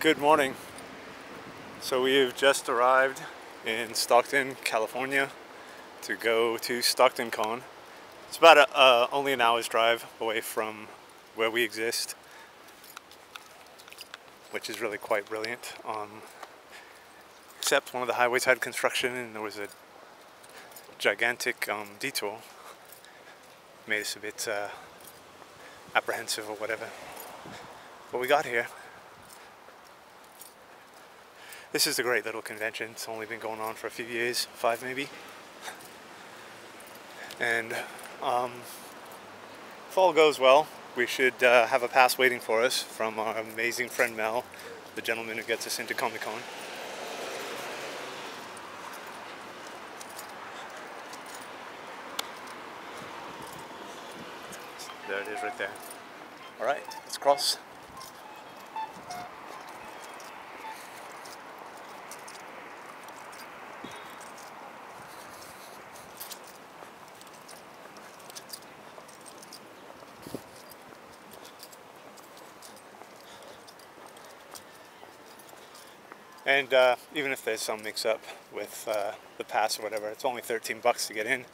Good morning. So we've just arrived in Stockton, California to go to Stockton Con. It's about a, uh, only an hour's drive away from where we exist, which is really quite brilliant. Um, except one of the highways had construction and there was a gigantic um, detour. Made us a bit uh, apprehensive or whatever. But we got here. This is a great little convention. It's only been going on for a few years, five maybe. And um, if all goes well, we should uh, have a pass waiting for us from our amazing friend Mel, the gentleman who gets us into Comic Con. There it is right there. Alright, let's cross. And uh, even if there's some mix up with uh, the pass or whatever, it's only 13 bucks to get in.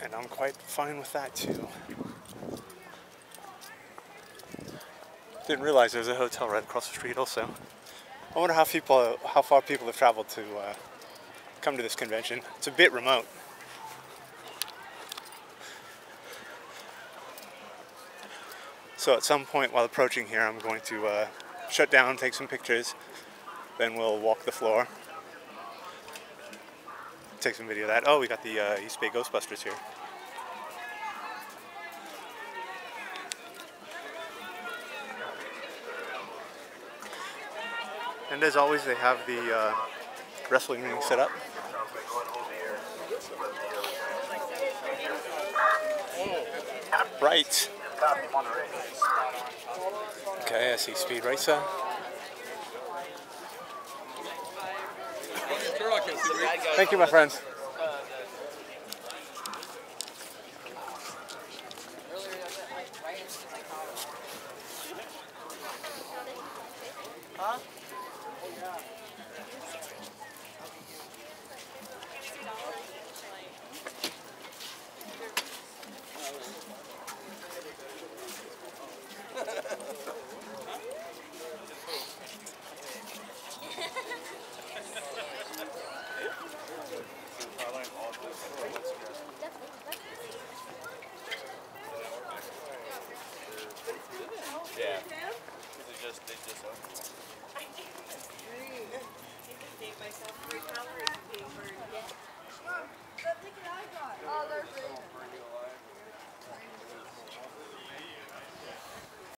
And I'm quite fine with that too. Didn't realize there's a hotel right across the street also. I wonder how people, how far people have traveled to uh, come to this convention. It's a bit remote. So at some point while approaching here, I'm going to uh, shut down, take some pictures, then we'll walk the floor. Take some video of that. Oh, we got the uh, East Bay Ghostbusters here. And as always, they have the uh, wrestling ring set up. Right. Okay, I see Speed Racer. Thank you, my friends. Huh? Yeah.